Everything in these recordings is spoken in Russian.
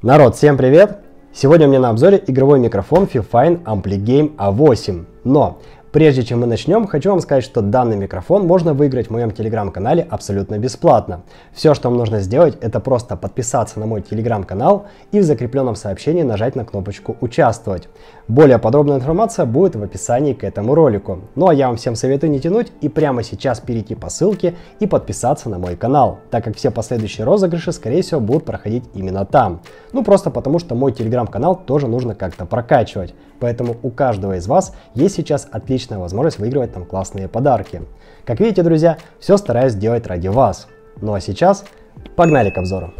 Народ, всем привет! Сегодня у меня на обзоре игровой микрофон Fifine AmpliGame A8. Но Прежде чем мы начнем, хочу вам сказать, что данный микрофон можно выиграть в моем телеграм-канале абсолютно бесплатно. Все, что вам нужно сделать, это просто подписаться на мой телеграм-канал и в закрепленном сообщении нажать на кнопочку «Участвовать». Более подробная информация будет в описании к этому ролику. Ну а я вам всем советую не тянуть и прямо сейчас перейти по ссылке и подписаться на мой канал, так как все последующие розыгрыши, скорее всего, будут проходить именно там. Ну просто потому, что мой телеграм-канал тоже нужно как-то прокачивать. Поэтому у каждого из вас есть сейчас отличная возможность выигрывать там классные подарки. Как видите, друзья, все стараюсь сделать ради вас. Ну а сейчас погнали к обзору.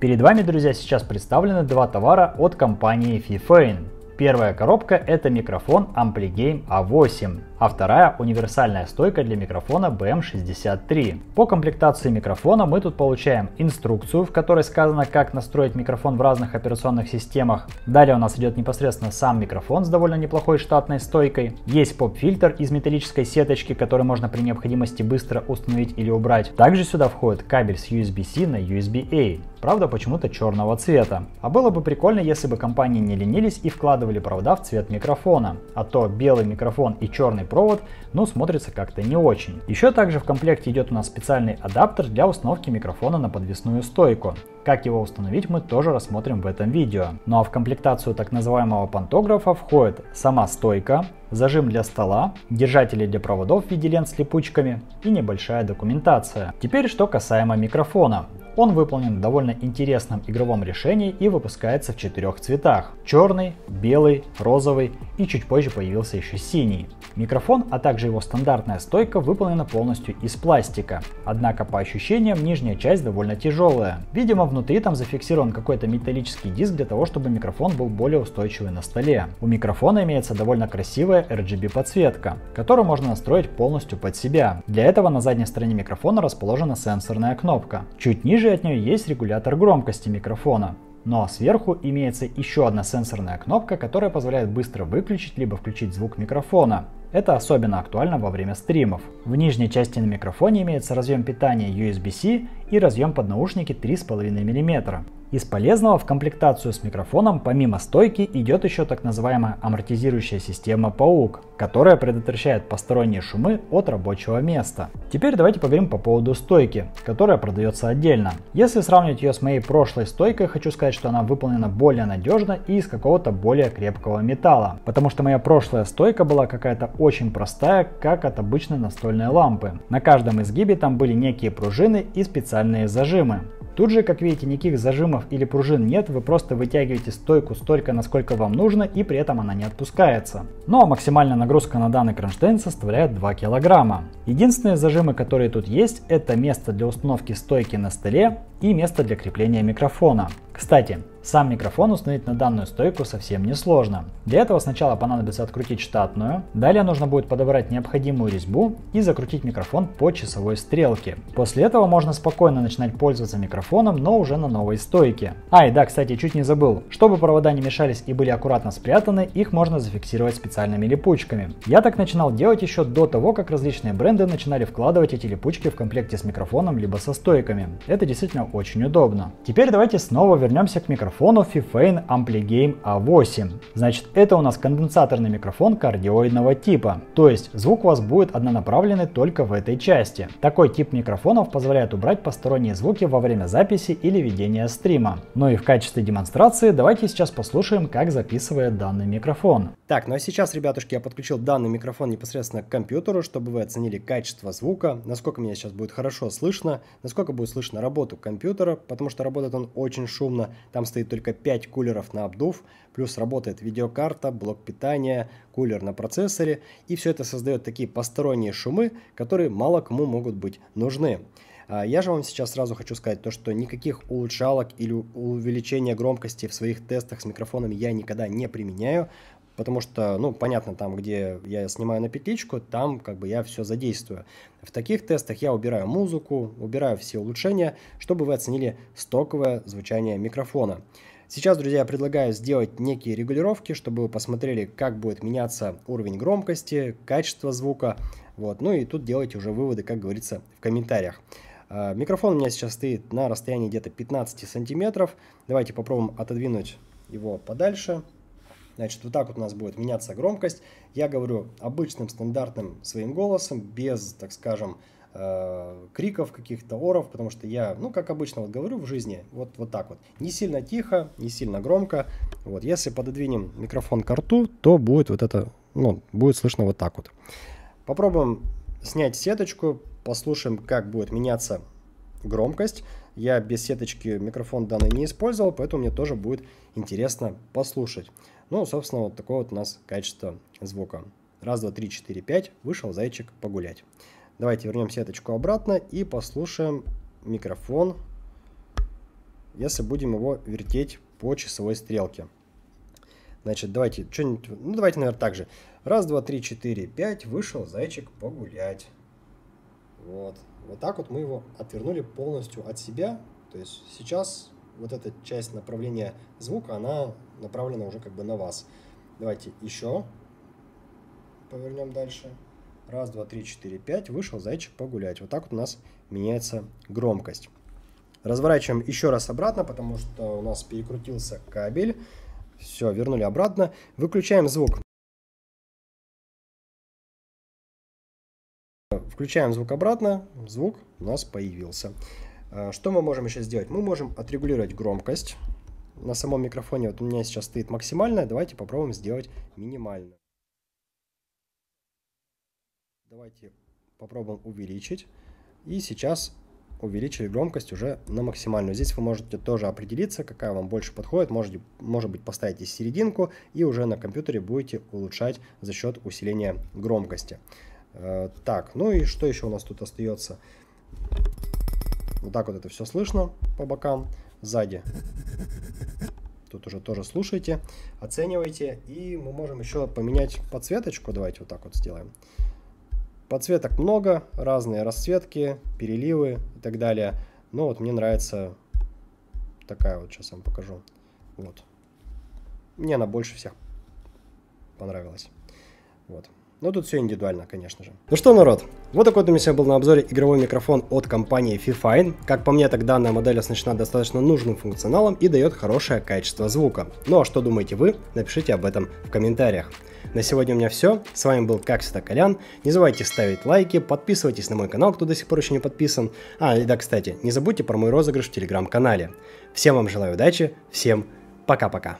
Перед вами, друзья, сейчас представлены два товара от компании Fifane. Первая коробка это микрофон AmpliGame A8 а вторая универсальная стойка для микрофона BM63. По комплектации микрофона мы тут получаем инструкцию, в которой сказано, как настроить микрофон в разных операционных системах. Далее у нас идет непосредственно сам микрофон с довольно неплохой штатной стойкой. Есть поп-фильтр из металлической сеточки, который можно при необходимости быстро установить или убрать. Также сюда входит кабель с USB-C на USB-A правда почему-то черного цвета. А было бы прикольно, если бы компании не ленились и вкладывали провода в цвет микрофона, а то белый микрофон и черный провод, ну, смотрится как-то не очень. Еще также в комплекте идет у нас специальный адаптер для установки микрофона на подвесную стойку. Как его установить мы тоже рассмотрим в этом видео. Ну а в комплектацию так называемого пантографа входит сама стойка, зажим для стола, держатели для проводов в виде лент с липучками и небольшая документация. Теперь что касаемо микрофона. Он выполнен в довольно интересном игровом решении и выпускается в четырех цветах. Черный, белый, розовый и чуть позже появился еще синий. Микрофон, а также его стандартная стойка выполнена полностью из пластика. Однако по ощущениям нижняя часть довольно тяжелая. Видимо внутри там зафиксирован какой-то металлический диск для того, чтобы микрофон был более устойчивый на столе. У микрофона имеется довольно красивая RGB подсветка, которую можно настроить полностью под себя. Для этого на задней стороне микрофона расположена сенсорная кнопка. Чуть ниже от нее есть регулятор громкости микрофона. Ну а сверху имеется еще одна сенсорная кнопка, которая позволяет быстро выключить либо включить звук микрофона. Это особенно актуально во время стримов. В нижней части на микрофоне имеется разъем питания USB-C и разъем под наушники 3,5 мм. Из полезного в комплектацию с микрофоном помимо стойки идет еще так называемая амортизирующая система Паук, которая предотвращает посторонние шумы от рабочего места. Теперь давайте поговорим по поводу стойки, которая продается отдельно. Если сравнивать ее с моей прошлой стойкой, хочу сказать, что она выполнена более надежно и из какого-то более крепкого металла. Потому что моя прошлая стойка была какая-то очень простая, как от обычной настольной лампы. На каждом изгибе там были некие пружины и специальные зажимы. Тут же, как видите, никаких зажимов или пружин нет, вы просто вытягиваете стойку столько, насколько вам нужно, и при этом она не отпускается. Ну а максимальная нагрузка на данный кронштейн составляет 2 килограмма. Единственные зажимы, которые тут есть, это место для установки стойки на столе и место для крепления микрофона. Кстати, сам микрофон установить на данную стойку совсем не сложно. Для этого сначала понадобится открутить штатную, далее нужно будет подобрать необходимую резьбу и закрутить микрофон по часовой стрелке. После этого можно спокойно начинать пользоваться микрофоном, но уже на новой стойке. А, и да, кстати, чуть не забыл. Чтобы провода не мешались и были аккуратно спрятаны, их можно зафиксировать специальными липучками. Я так начинал делать еще до того, как различные бренды начинали вкладывать эти липучки в комплекте с микрофоном либо со стойками. Это действительно очень удобно. Теперь давайте снова вернемся к микрофону Fifane AmpliGame A8. Значит, это у нас конденсаторный микрофон кардиоидного типа, то есть звук у вас будет однонаправленный только в этой части. Такой тип микрофонов позволяет убрать посторонние звуки во время записи или ведения стрима. Ну и в качестве демонстрации давайте сейчас послушаем, как записывает данный микрофон. Так, ну а сейчас, ребятушки, я подключил данный микрофон непосредственно к компьютеру, чтобы вы оценили качество звука, насколько меня сейчас будет хорошо слышно, насколько будет слышно работу компьютера, потому что работает он очень шумно шумно. Там стоит только 5 кулеров на обдув, плюс работает видеокарта, блок питания, кулер на процессоре. И все это создает такие посторонние шумы, которые мало кому могут быть нужны. А, я же вам сейчас сразу хочу сказать то, что никаких улучшалок или увеличения громкости в своих тестах с микрофонами я никогда не применяю, потому что, ну, понятно, там, где я снимаю на петличку, там как бы я все задействую. В таких тестах я убираю музыку, убираю все улучшения, чтобы вы оценили стоковое звучание микрофона. Сейчас, друзья, я предлагаю сделать некие регулировки, чтобы вы посмотрели, как будет меняться уровень громкости, качество звука. Вот. Ну и тут делайте уже выводы, как говорится, в комментариях. А, микрофон у меня сейчас стоит на расстоянии где-то 15 сантиметров. Давайте попробуем отодвинуть его подальше. Значит, вот так вот у нас будет меняться громкость. Я говорю обычным стандартным своим голосом, без, так скажем, э, криков каких-то оров, потому что я, ну, как обычно вот говорю в жизни, вот, вот так вот. Не сильно тихо, не сильно громко. Вот, если пододвинем микрофон к рту, то будет вот это, ну, будет слышно вот так вот. Попробуем снять сеточку, послушаем, как будет меняться громкость. Я без сеточки микрофон данный не использовал, поэтому мне тоже будет интересно послушать. Ну, собственно, вот такое вот у нас качество звука. Раз, два, три, четыре, пять. Вышел зайчик погулять. Давайте вернем сеточку обратно и послушаем микрофон, если будем его вертеть по часовой стрелке. Значит, давайте что-нибудь... Ну, давайте, наверное, так же. Раз, два, три, четыре, пять. Вышел зайчик погулять. Вот. Вот так вот мы его отвернули полностью от себя. То есть сейчас вот эта часть направления звука, она направлена уже как бы на вас. Давайте еще повернем дальше. Раз, два, три, четыре, пять. Вышел зайчик погулять. Вот так вот у нас меняется громкость. Разворачиваем еще раз обратно, потому что у нас перекрутился кабель. Все, вернули обратно. Выключаем звук. Включаем звук обратно, звук у нас появился. А, что мы можем еще сделать? Мы можем отрегулировать громкость. На самом микрофоне вот у меня сейчас стоит максимальная, давайте попробуем сделать минимальную. Давайте попробуем увеличить. И сейчас увеличили громкость уже на максимальную. Здесь вы можете тоже определиться, какая вам больше подходит. Можете, может быть, поставите серединку и уже на компьютере будете улучшать за счет усиления громкости. Э, так, ну и что еще у нас тут остается? Вот так вот это все слышно по бокам, сзади. Тут уже тоже слушайте, оценивайте. И мы можем еще поменять подсветочку. Давайте вот так вот сделаем. Подсветок много, разные расцветки, переливы и так далее. Но вот мне нравится такая вот, сейчас вам покажу. Вот. Мне она больше всех понравилась. Вот. Но тут все индивидуально, конечно же. Ну что, народ, вот такой вот у меня был на обзоре игровой микрофон от компании Fifine. Как по мне, так данная модель оснащена достаточно нужным функционалом и дает хорошее качество звука. Ну а что думаете вы? Напишите об этом в комментариях. На сегодня у меня все. С вами был, как всегда, Колян. Не забывайте ставить лайки, подписывайтесь на мой канал, кто до сих пор еще не подписан. А, и да, кстати, не забудьте про мой розыгрыш в телеграм-канале. Всем вам желаю удачи, всем пока-пока.